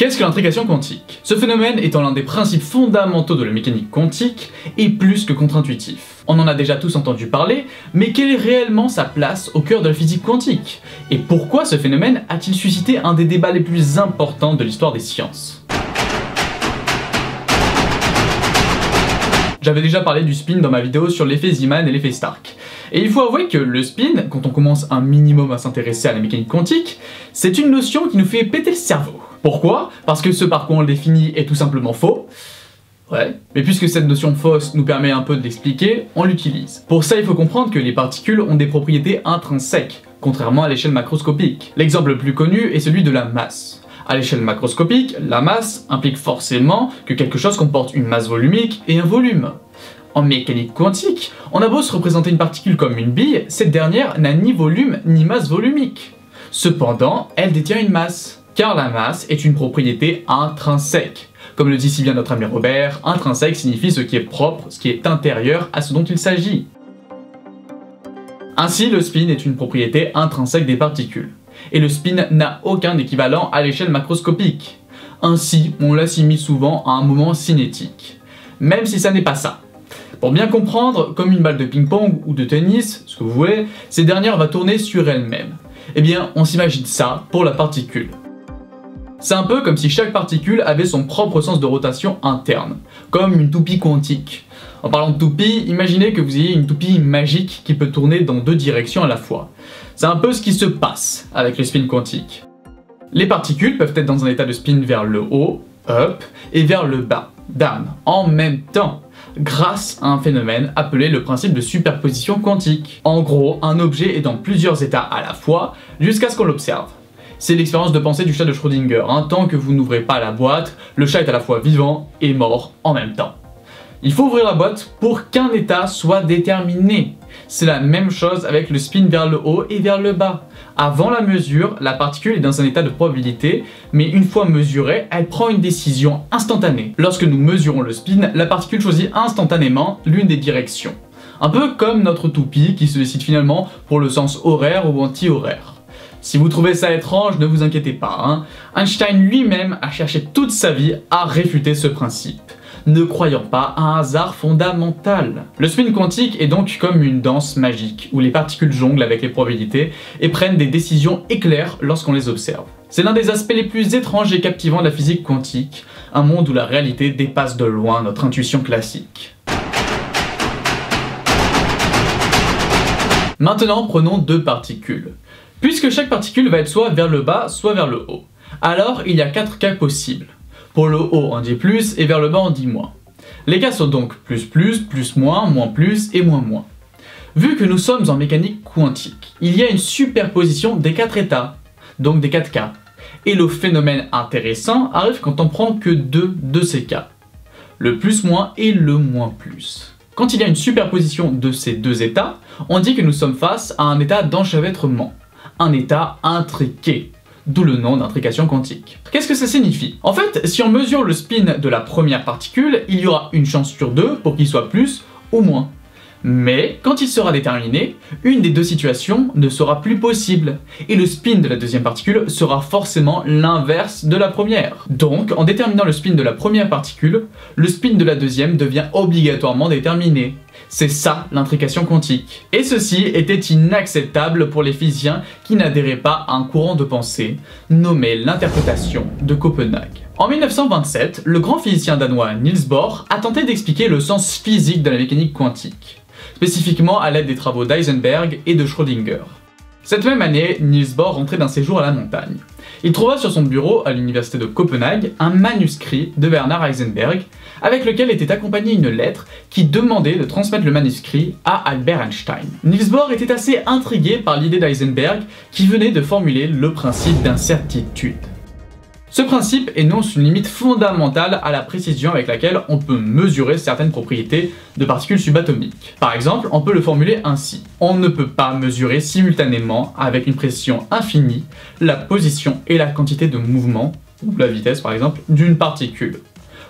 Qu'est-ce que l'intrication quantique Ce phénomène étant l'un des principes fondamentaux de la mécanique quantique est plus que contre-intuitif. On en a déjà tous entendu parler, mais quelle est réellement sa place au cœur de la physique quantique Et pourquoi ce phénomène a-t-il suscité un des débats les plus importants de l'histoire des sciences J'avais déjà parlé du spin dans ma vidéo sur l'effet Zeeman et l'effet Stark. Et il faut avouer que le spin, quand on commence un minimum à s'intéresser à la mécanique quantique, c'est une notion qui nous fait péter le cerveau. Pourquoi? Parce que ce par quoi on le définit est tout simplement faux. Ouais. Mais puisque cette notion fausse nous permet un peu de l'expliquer, on l'utilise. Pour ça, il faut comprendre que les particules ont des propriétés intrinsèques, contrairement à l'échelle macroscopique. L'exemple le plus connu est celui de la masse. À l'échelle macroscopique, la masse implique forcément que quelque chose comporte une masse volumique et un volume. En mécanique quantique, on a beau se représenter une particule comme une bille, cette dernière n'a ni volume ni masse volumique. Cependant, elle détient une masse car la masse est une propriété intrinsèque. Comme le dit si bien notre ami Robert, intrinsèque signifie ce qui est propre, ce qui est intérieur à ce dont il s'agit. Ainsi, le spin est une propriété intrinsèque des particules. Et le spin n'a aucun équivalent à l'échelle macroscopique. Ainsi, on l'assimile souvent à un moment cinétique. Même si ça n'est pas ça. Pour bien comprendre, comme une balle de ping-pong ou de tennis, ce que vous voulez, ces dernières va tourner sur elle-même. Eh bien, on s'imagine ça pour la particule. C'est un peu comme si chaque particule avait son propre sens de rotation interne, comme une toupie quantique. En parlant de toupie, imaginez que vous ayez une toupie magique qui peut tourner dans deux directions à la fois. C'est un peu ce qui se passe avec le spin quantique. Les particules peuvent être dans un état de spin vers le haut, up, et vers le bas, down, en même temps, grâce à un phénomène appelé le principe de superposition quantique. En gros, un objet est dans plusieurs états à la fois, jusqu'à ce qu'on l'observe. C'est l'expérience de pensée du chat de Schrödinger. Tant que vous n'ouvrez pas la boîte, le chat est à la fois vivant et mort en même temps. Il faut ouvrir la boîte pour qu'un état soit déterminé. C'est la même chose avec le spin vers le haut et vers le bas. Avant la mesure, la particule est dans un état de probabilité, mais une fois mesurée, elle prend une décision instantanée. Lorsque nous mesurons le spin, la particule choisit instantanément l'une des directions. Un peu comme notre toupie qui se décide finalement pour le sens horaire ou anti-horaire. Si vous trouvez ça étrange, ne vous inquiétez pas. Hein. Einstein lui-même a cherché toute sa vie à réfuter ce principe ne croyant pas à un hasard fondamental. Le spin quantique est donc comme une danse magique, où les particules jonglent avec les probabilités et prennent des décisions éclairs lorsqu'on les observe. C'est l'un des aspects les plus étranges et captivants de la physique quantique, un monde où la réalité dépasse de loin notre intuition classique. Maintenant prenons deux particules puisque chaque particule va être soit vers le bas, soit vers le haut. Alors, il y a quatre cas possibles. Pour le haut, on dit plus, et vers le bas, on dit moins. Les cas sont donc plus plus, plus moins, moins plus et moins moins. Vu que nous sommes en mécanique quantique, il y a une superposition des quatre états, donc des quatre cas. Et le phénomène intéressant arrive quand on prend que deux de ces cas. Le plus moins et le moins plus. Quand il y a une superposition de ces deux états, on dit que nous sommes face à un état d'enchevêtrement un état intriqué, d'où le nom d'intrication quantique. Qu'est-ce que ça signifie? En fait, si on mesure le spin de la première particule, il y aura une chance sur deux pour qu'il soit plus ou moins. Mais quand il sera déterminé, une des deux situations ne sera plus possible, et le spin de la deuxième particule sera forcément l'inverse de la première. Donc, en déterminant le spin de la première particule, le spin de la deuxième devient obligatoirement déterminé. C'est ça l'intrication quantique. Et ceci était inacceptable pour les physiciens qui n'adhéraient pas à un courant de pensée nommé l'interprétation de Copenhague. En 1927, le grand physicien danois Niels Bohr a tenté d'expliquer le sens physique de la mécanique quantique spécifiquement à l'aide des travaux d'Eisenberg et de Schrödinger. Cette même année, Niels Bohr rentrait d'un séjour à la montagne. Il trouva sur son bureau à l'université de Copenhague un manuscrit de Bernard Heisenberg avec lequel était accompagnée une lettre qui demandait de transmettre le manuscrit à Albert Einstein. Niels Bohr était assez intrigué par l'idée d'Eisenberg qui venait de formuler le principe d'incertitude. Ce principe énonce une limite fondamentale à la précision avec laquelle on peut mesurer certaines propriétés de particules subatomiques. Par exemple, on peut le formuler ainsi. On ne peut pas mesurer simultanément, avec une précision infinie, la position et la quantité de mouvement, ou la vitesse par exemple, d'une particule.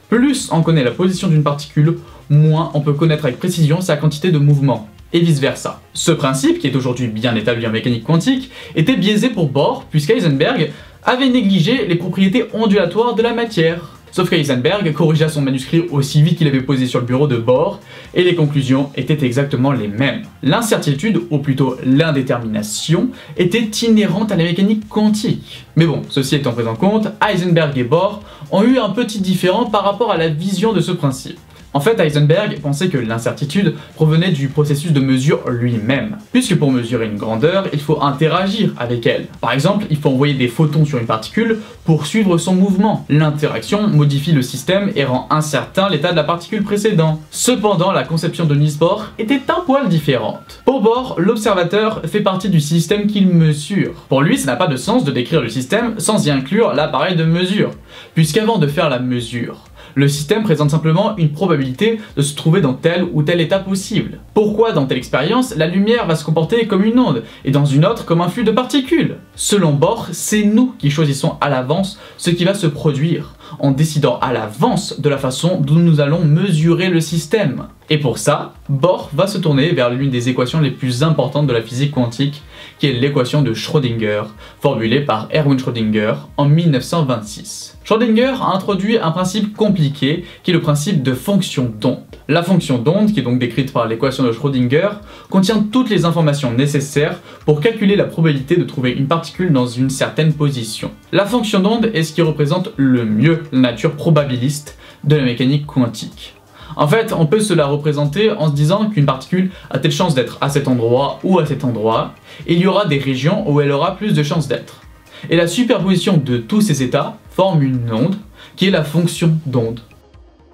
Plus on connaît la position d'une particule, moins on peut connaître avec précision sa quantité de mouvement et vice-versa. Ce principe, qui est aujourd'hui bien établi en mécanique quantique, était biaisé pour Bohr, puisqu'Eisenberg avait négligé les propriétés ondulatoires de la matière. Sauf qu'Heisenberg corrigea son manuscrit aussi vite qu'il avait posé sur le bureau de Bohr, et les conclusions étaient exactement les mêmes. L'incertitude, ou plutôt l'indétermination, était inhérente à la mécanique quantique. Mais bon, ceci étant pris en compte, Heisenberg et Bohr ont eu un petit différent par rapport à la vision de ce principe. En fait, Heisenberg pensait que l'incertitude provenait du processus de mesure lui-même, puisque pour mesurer une grandeur, il faut interagir avec elle. Par exemple, il faut envoyer des photons sur une particule pour suivre son mouvement. L'interaction modifie le système et rend incertain l'état de la particule précédent. Cependant, la conception de Niels était un poil différente. Pour Bohr, l'observateur fait partie du système qu'il mesure. Pour lui, ça n'a pas de sens de décrire le système sans y inclure l'appareil de mesure, puisqu'avant de faire la mesure, le système présente simplement une probabilité de se trouver dans tel ou tel état possible. Pourquoi dans telle expérience, la lumière va se comporter comme une onde et dans une autre comme un flux de particules? Selon Bohr, c'est nous qui choisissons à l'avance ce qui va se produire, en décidant à l'avance de la façon dont nous allons mesurer le système. Et pour ça, Bohr va se tourner vers l'une des équations les plus importantes de la physique quantique, qui est l'équation de Schrödinger, formulée par Erwin Schrödinger en 1926. Schrödinger a introduit un principe compliqué qui est le principe de fonction d'onde. La fonction d'onde, qui est donc décrite par l'équation de Schrödinger, contient toutes les informations nécessaires pour calculer la probabilité de trouver une particule dans une certaine position. La fonction d'onde est ce qui représente le mieux la nature probabiliste de la mécanique quantique. En fait, on peut se la représenter en se disant qu'une particule a telle chance d'être à cet endroit ou à cet endroit, il y aura des régions où elle aura plus de chances d'être. Et la superposition de tous ces états forme une onde, qui est la fonction d'onde.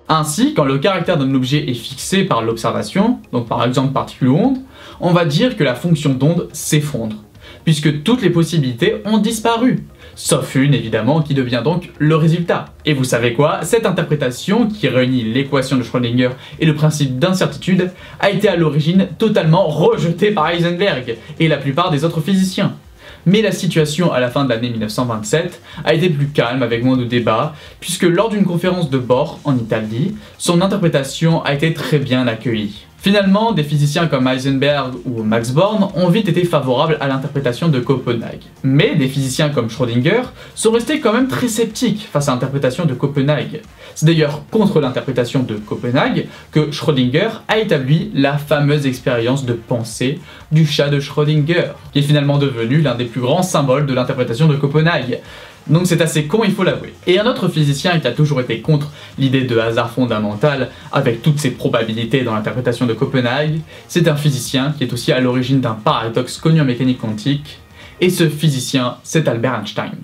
Ainsi, quand le caractère d'un objet est fixé par l'observation, donc par exemple particule ou onde, on va dire que la fonction d'onde s'effondre, puisque toutes les possibilités ont disparu, sauf une évidemment qui devient donc le résultat. Et vous savez quoi? Cette interprétation, qui réunit l'équation de Schrödinger et le principe d'incertitude, a été à l'origine totalement rejetée par Heisenberg et la plupart des autres physiciens. Mais la situation à la fin de l'année 1927 a été plus calme avec moins de débats, puisque lors d'une conférence de Bohr en Italie, son interprétation a été très bien accueillie. Finalement, des physiciens comme Heisenberg ou Max Born ont vite été favorables à l'interprétation de Copenhague. Mais des physiciens comme Schrödinger sont restés quand même très sceptiques face à l'interprétation de Copenhague. C'est d'ailleurs contre l'interprétation de Copenhague que Schrödinger a établi la fameuse expérience de pensée du chat de Schrödinger, qui est finalement devenu l'un des plus grands symboles de l'interprétation de Copenhague. Donc c'est assez con, il faut l'avouer. Et un autre physicien qui a toujours été contre l'idée de hasard fondamental, avec toutes ses probabilités dans l'interprétation de Copenhague, c'est un physicien qui est aussi à l'origine d'un paradoxe connu en mécanique quantique, et ce physicien, c'est Albert Einstein.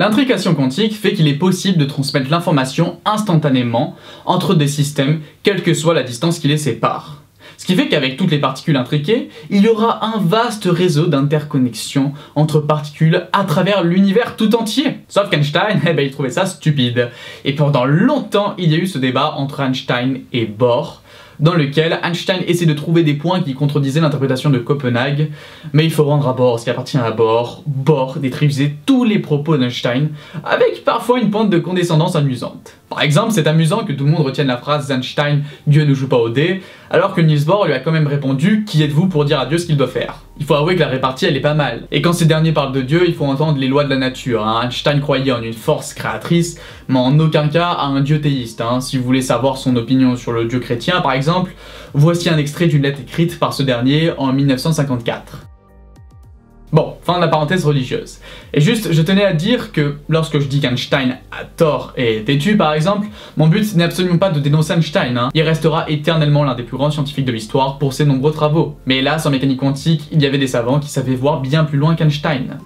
L'intrication quantique fait qu'il est possible de transmettre l'information instantanément entre des systèmes, quelle que soit la distance qui les sépare. Ce qui fait qu'avec toutes les particules intriquées, il y aura un vaste réseau d'interconnexions entre particules à travers l'univers tout entier. Sauf qu'Einstein, eh ben, il trouvait ça stupide. Et pendant longtemps, il y a eu ce débat entre Einstein et Bohr, dans lequel Einstein essaie de trouver des points qui contredisaient l'interprétation de Copenhague, mais il faut rendre à Bohr ce qui appartient à Bohr, Bohr détrivisait tous les propos d'Einstein, avec parfois une pointe de condescendance amusante. Par exemple, c'est amusant que tout le monde retienne la phrase d'Einstein « Dieu ne joue pas au dé », alors que Niels Bohr lui a quand même répondu « Qui êtes-vous pour dire à Dieu ce qu'il doit faire ?» Il faut avouer que la répartie elle est pas mal. Et quand ces derniers parlent de Dieu, il faut entendre les lois de la nature. Hein. Einstein croyait en une force créatrice, mais en aucun cas à un dieu théiste. Hein. Si vous voulez savoir son opinion sur le dieu chrétien par exemple, voici un extrait d'une lettre écrite par ce dernier en 1954. Bon, fin de la parenthèse religieuse. Et juste, je tenais à dire que lorsque je dis qu'Einstein a tort et est têtu par exemple, mon but n'est absolument pas de dénoncer Einstein, hein. il restera éternellement l'un des plus grands scientifiques de l'histoire pour ses nombreux travaux. Mais hélas, en mécanique quantique, il y avait des savants qui savaient voir bien plus loin qu'Einstein.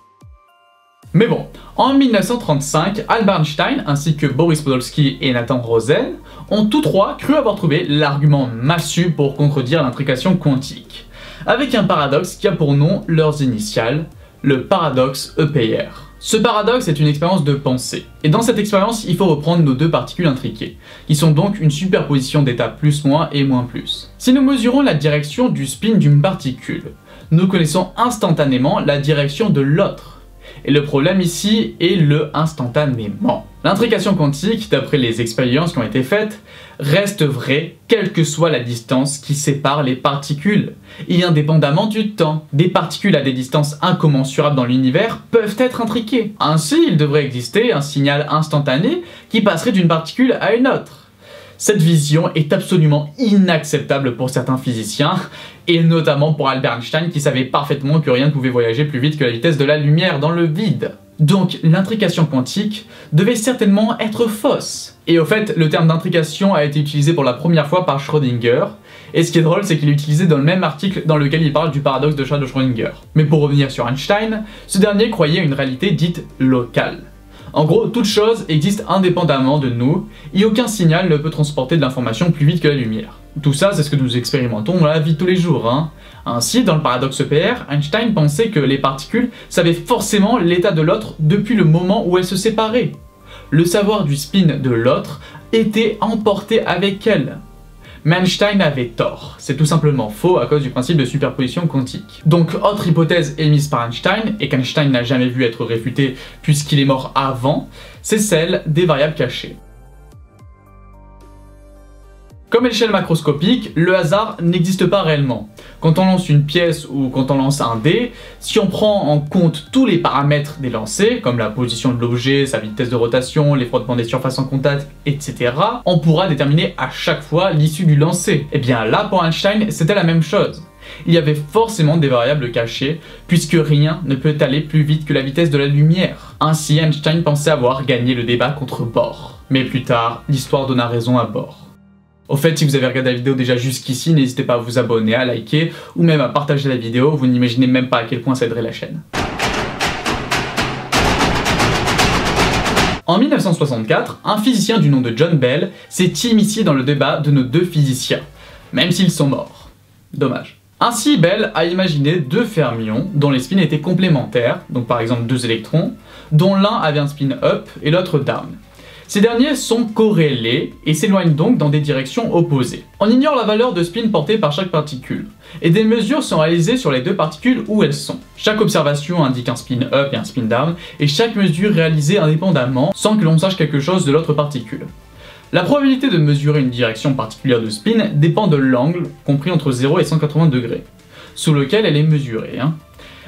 Mais bon, en 1935, Albert Einstein ainsi que Boris Podolsky et Nathan Rosen ont tous trois cru avoir trouvé l'argument massu pour contredire l'intrication quantique avec un paradoxe qui a pour nom leurs initiales, le paradoxe EPR. Ce paradoxe est une expérience de pensée, et dans cette expérience, il faut reprendre nos deux particules intriquées, qui sont donc une superposition d'états plus-moins et moins-plus. Si nous mesurons la direction du spin d'une particule, nous connaissons instantanément la direction de l'autre. Et le problème ici est le instantanément. L'intrication quantique, d'après les expériences qui ont été faites, reste vraie quelle que soit la distance qui sépare les particules. Et indépendamment du temps, des particules à des distances incommensurables dans l'univers peuvent être intriquées. Ainsi, il devrait exister un signal instantané qui passerait d'une particule à une autre. Cette vision est absolument inacceptable pour certains physiciens, et notamment pour Albert Einstein qui savait parfaitement que rien ne pouvait voyager plus vite que la vitesse de la lumière dans le vide. Donc l'intrication quantique devait certainement être fausse. Et au fait, le terme d'intrication a été utilisé pour la première fois par Schrödinger, et ce qui est drôle, c'est qu'il est utilisé dans le même article dans lequel il parle du paradoxe de Schrödinger. Mais pour revenir sur Einstein, ce dernier croyait à une réalité dite locale. En gros, toute chose existe indépendamment de nous, et aucun signal ne peut transporter de l'information plus vite que la lumière. Tout ça, c'est ce que nous expérimentons dans la vie tous les jours. Hein. Ainsi, dans le paradoxe EPR, Einstein pensait que les particules savaient forcément l'état de l'autre depuis le moment où elles se séparaient. Le savoir du spin de l'autre était emporté avec elles. Mais Einstein avait tort. C'est tout simplement faux à cause du principe de superposition quantique. Donc, autre hypothèse émise par Einstein, et qu'Einstein n'a jamais vu être réfutée puisqu'il est mort avant, c'est celle des variables cachées. Comme échelle macroscopique, le hasard n'existe pas réellement. Quand on lance une pièce ou quand on lance un dé, si on prend en compte tous les paramètres des lancers, comme la position de l'objet, sa vitesse de rotation, les frottements des surfaces en contact, etc., on pourra déterminer à chaque fois l'issue du lancer. Et eh bien là, pour Einstein, c'était la même chose. Il y avait forcément des variables cachées, puisque rien ne peut aller plus vite que la vitesse de la lumière. Ainsi, Einstein pensait avoir gagné le débat contre Bohr. Mais plus tard, l'histoire donna raison à Bohr. Au fait, si vous avez regardé la vidéo déjà jusqu'ici, n'hésitez pas à vous abonner, à liker ou même à partager la vidéo, vous n'imaginez même pas à quel point ça aiderait la chaîne. En 1964, un physicien du nom de John Bell s'est immiscé dans le débat de nos deux physiciens, même s'ils sont morts. Dommage. Ainsi, Bell a imaginé deux fermions dont les spins étaient complémentaires, donc par exemple deux électrons, dont l'un avait un spin up et l'autre down. Ces derniers sont corrélés et s'éloignent donc dans des directions opposées. On ignore la valeur de spin portée par chaque particule, et des mesures sont réalisées sur les deux particules où elles sont. Chaque observation indique un spin up et un spin down, et chaque mesure réalisée indépendamment sans que l'on sache quelque chose de l'autre particule. La probabilité de mesurer une direction particulière de spin dépend de l'angle, compris entre 0 et 180 degrés, sous lequel elle est mesurée. Hein.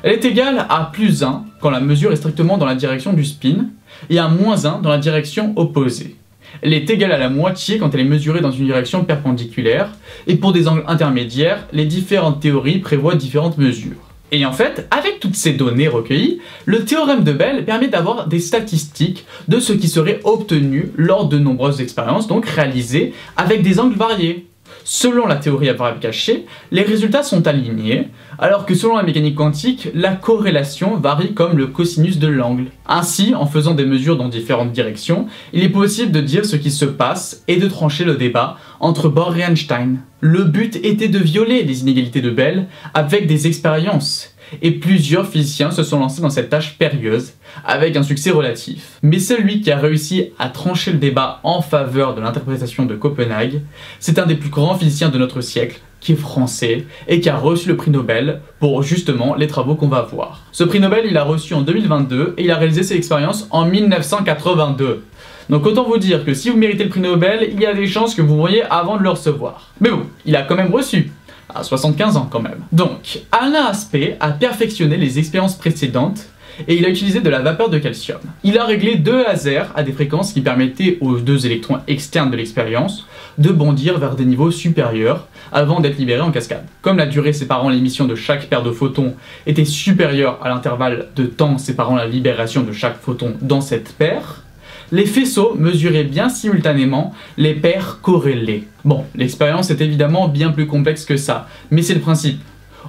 Elle est égale à plus 1 quand la mesure est strictement dans la direction du spin, et à moins 1 dans la direction opposée. Elle est égale à la moitié quand elle est mesurée dans une direction perpendiculaire, et pour des angles intermédiaires, les différentes théories prévoient différentes mesures. Et en fait, avec toutes ces données recueillies, le théorème de Bell permet d'avoir des statistiques de ce qui serait obtenu lors de nombreuses expériences, donc réalisées avec des angles variés. Selon la théorie à variable cachée, les résultats sont alignés, alors que selon la mécanique quantique, la corrélation varie comme le cosinus de l'angle. Ainsi, en faisant des mesures dans différentes directions, il est possible de dire ce qui se passe et de trancher le débat entre Bohr et Einstein. Le but était de violer les inégalités de Bell avec des expériences et plusieurs physiciens se sont lancés dans cette tâche périlleuse, avec un succès relatif. Mais celui qui a réussi à trancher le débat en faveur de l'interprétation de Copenhague, c'est un des plus grands physiciens de notre siècle, qui est français, et qui a reçu le prix Nobel pour justement les travaux qu'on va voir. Ce prix Nobel, il a reçu en 2022, et il a réalisé ses expériences en 1982. Donc autant vous dire que si vous méritez le prix Nobel, il y a des chances que vous voyez avant de le recevoir. Mais bon, il a quand même reçu à 75 ans quand même. Donc, Alain Aspect a perfectionné les expériences précédentes et il a utilisé de la vapeur de calcium. Il a réglé deux lasers à des fréquences qui permettaient aux deux électrons externes de l'expérience de bondir vers des niveaux supérieurs avant d'être libérés en cascade. Comme la durée séparant l'émission de chaque paire de photons était supérieure à l'intervalle de temps séparant la libération de chaque photon dans cette paire, les faisceaux mesuraient bien simultanément les paires corrélées. Bon, l'expérience est évidemment bien plus complexe que ça, mais c'est le principe.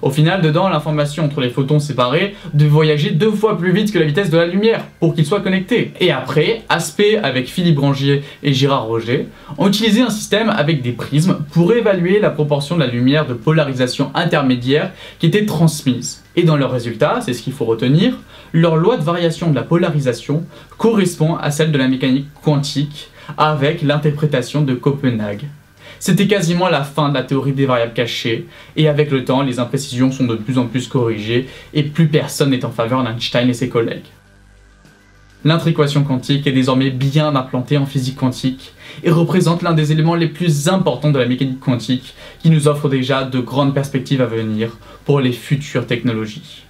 Au final, dedans, l'information entre les photons séparés devait voyager deux fois plus vite que la vitesse de la lumière pour qu'ils soient connectés. Et après, Aspect, avec Philippe Brangier et Girard Roger, ont utilisé un système avec des prismes pour évaluer la proportion de la lumière de polarisation intermédiaire qui était transmise. Et dans leurs résultats, c'est ce qu'il faut retenir, leur loi de variation de la polarisation correspond à celle de la mécanique quantique avec l'interprétation de Copenhague. C'était quasiment la fin de la théorie des variables cachées, et avec le temps, les imprécisions sont de plus en plus corrigées, et plus personne n'est en faveur d'Einstein et ses collègues. L'intriquation quantique est désormais bien implantée en physique quantique et représente l'un des éléments les plus importants de la mécanique quantique qui nous offre déjà de grandes perspectives à venir pour les futures technologies.